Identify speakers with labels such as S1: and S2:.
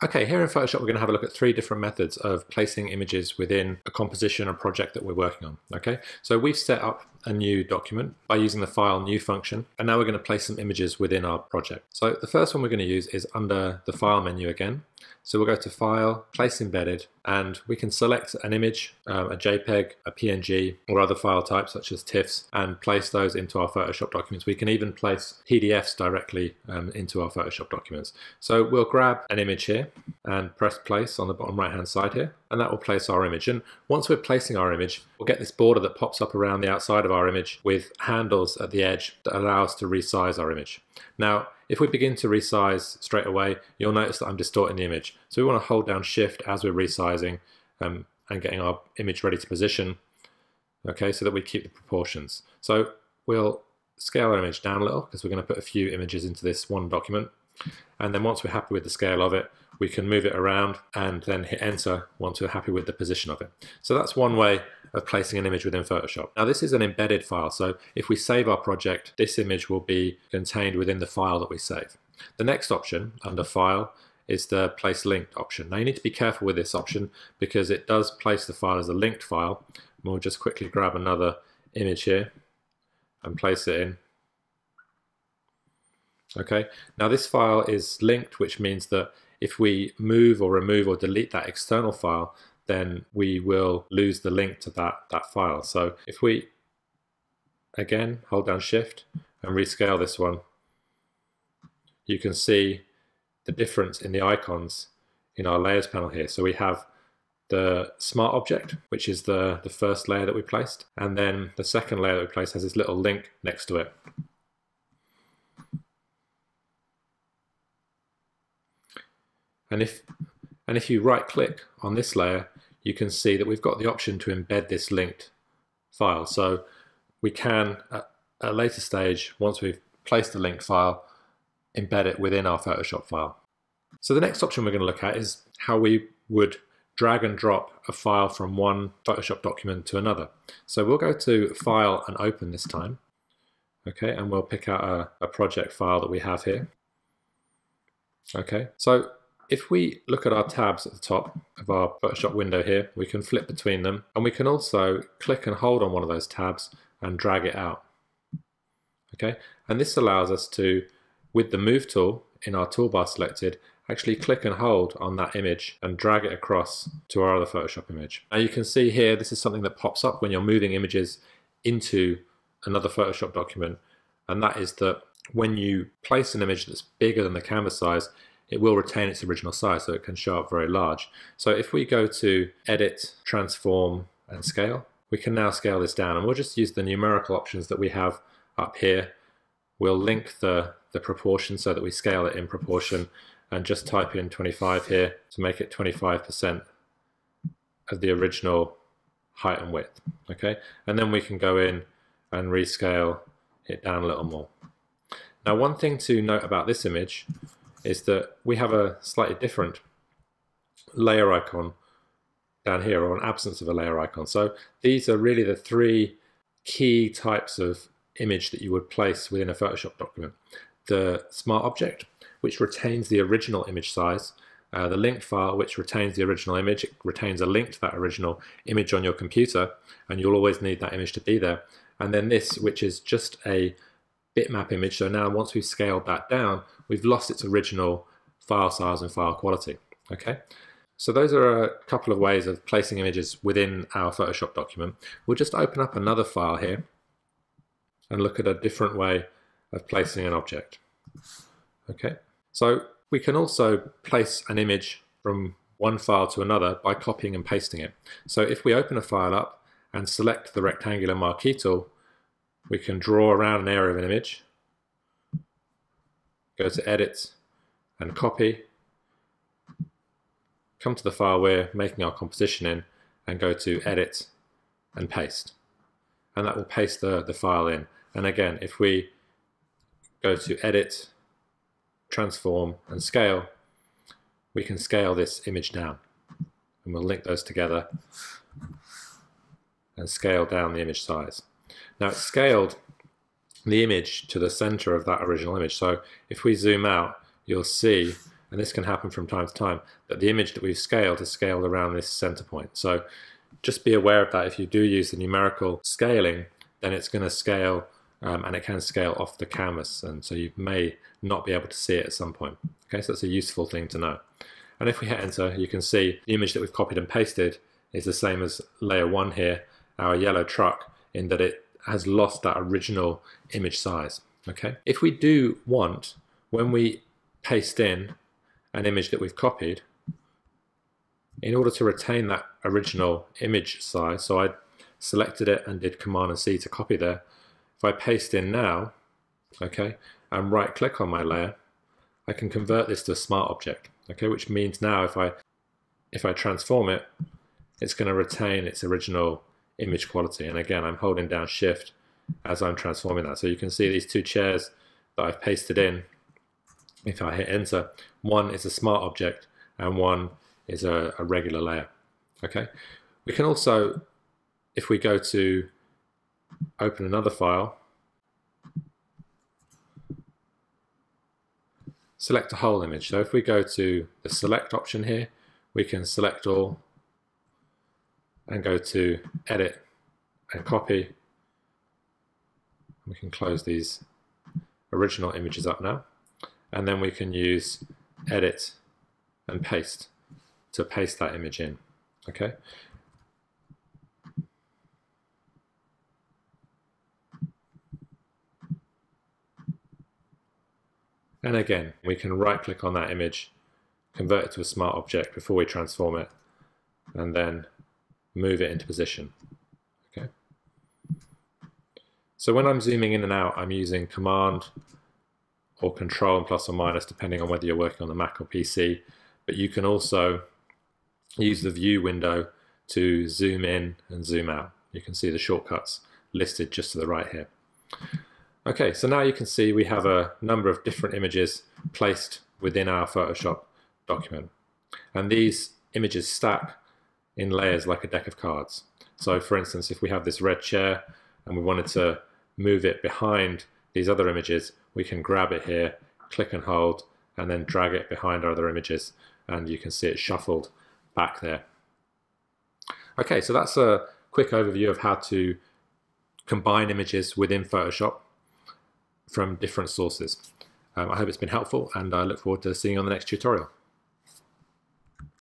S1: Okay, here in Photoshop we're going to have a look at three different methods of placing images within a composition or project that we're working on. Okay, so we've set up a new document by using the file new function and now we're going to place some images within our project. So the first one we're going to use is under the file menu again. So we'll go to file, place embedded and we can select an image, um, a JPEG, a PNG or other file types such as TIFFs and place those into our Photoshop documents. We can even place PDFs directly um, into our Photoshop documents. So we'll grab an image here and press place on the bottom right hand side here and that will place our image and once we're placing our image we'll get this border that pops up around the outside of our image with handles at the edge that allow us to resize our image. Now if we begin to resize straight away you'll notice that I'm distorting the image so we want to hold down shift as we're resizing um, and getting our image ready to position okay so that we keep the proportions. So we'll scale our image down a little because we're going to put a few images into this one document and then once we're happy with the scale of it we can move it around and then hit enter once we're happy with the position of it. So that's one way of placing an image within Photoshop. Now this is an embedded file, so if we save our project, this image will be contained within the file that we save. The next option under File is the Place Linked option. Now you need to be careful with this option because it does place the file as a linked file. And We'll just quickly grab another image here and place it in. Okay, now this file is linked, which means that if we move or remove or delete that external file, then we will lose the link to that, that file. So if we, again, hold down shift and rescale this one, you can see the difference in the icons in our layers panel here. So we have the smart object, which is the, the first layer that we placed, and then the second layer that we placed has this little link next to it. And if, and if you right click on this layer, you can see that we've got the option to embed this linked file. So we can, at a later stage, once we've placed the linked file, embed it within our Photoshop file. So the next option we're going to look at is how we would drag and drop a file from one Photoshop document to another. So we'll go to File and Open this time. Okay, and we'll pick out a, a project file that we have here. Okay, so if we look at our tabs at the top of our Photoshop window here, we can flip between them and we can also click and hold on one of those tabs and drag it out. Okay, and this allows us to, with the move tool in our toolbar selected, actually click and hold on that image and drag it across to our other Photoshop image. Now you can see here, this is something that pops up when you're moving images into another Photoshop document, and that is that when you place an image that's bigger than the canvas size, it will retain its original size so it can show up very large. So if we go to edit, transform and scale, we can now scale this down and we'll just use the numerical options that we have up here. We'll link the, the proportion so that we scale it in proportion and just type in 25 here to make it 25% of the original height and width. Okay, and then we can go in and rescale it down a little more. Now one thing to note about this image is that we have a slightly different layer icon down here or an absence of a layer icon. So these are really the three key types of image that you would place within a Photoshop document. The smart object, which retains the original image size, uh, the linked file, which retains the original image, it retains a link to that original image on your computer, and you'll always need that image to be there. And then this, which is just a bitmap image. So now once we've scaled that down, we've lost its original file size and file quality. Okay, so those are a couple of ways of placing images within our Photoshop document. We'll just open up another file here and look at a different way of placing an object. Okay, so we can also place an image from one file to another by copying and pasting it. So if we open a file up and select the rectangular marquee tool, we can draw around an area of an image, go to edit and copy, come to the file we're making our composition in and go to edit and paste. And that will paste the, the file in. And again, if we go to edit, transform and scale, we can scale this image down. And we'll link those together and scale down the image size. Now it's scaled the image to the center of that original image. So if we zoom out, you'll see and this can happen from time to time, that the image that we've scaled is scaled around this center point. So just be aware of that. If you do use the numerical scaling, then it's going to scale um, and it can scale off the canvas. And so you may not be able to see it at some point. Okay, so that's a useful thing to know. And if we hit enter, you can see the image that we've copied and pasted is the same as layer one here, our yellow truck, in that it has lost that original image size. Okay, if we do want, when we paste in an image that we've copied, in order to retain that original image size, so I selected it and did Command and C to copy there. If I paste in now, okay, and right click on my layer, I can convert this to a smart object, okay, which means now if I if I transform it, it's going to retain its original image quality. And again, I'm holding down shift as I'm transforming that. So you can see these two chairs that I've pasted in. If I hit enter, one is a smart object and one is a, a regular layer. Okay. We can also, if we go to open another file, select a whole image. So if we go to the select option here, we can select all and go to edit and copy. We can close these original images up now. And then we can use edit and paste to paste that image in. Okay. And again, we can right click on that image, convert it to a smart object before we transform it, and then move it into position. Okay. So when I'm zooming in and out, I'm using Command or Control and plus or minus, depending on whether you're working on the Mac or PC. But you can also use the view window to zoom in and zoom out. You can see the shortcuts listed just to the right here. Okay, so now you can see we have a number of different images placed within our Photoshop document. And these images stack in layers like a deck of cards. So for instance, if we have this red chair and we wanted to move it behind these other images, we can grab it here, click and hold, and then drag it behind our other images, and you can see it shuffled back there. Okay, so that's a quick overview of how to combine images within Photoshop from different sources. Um, I hope it's been helpful, and I look forward to seeing you on the next tutorial.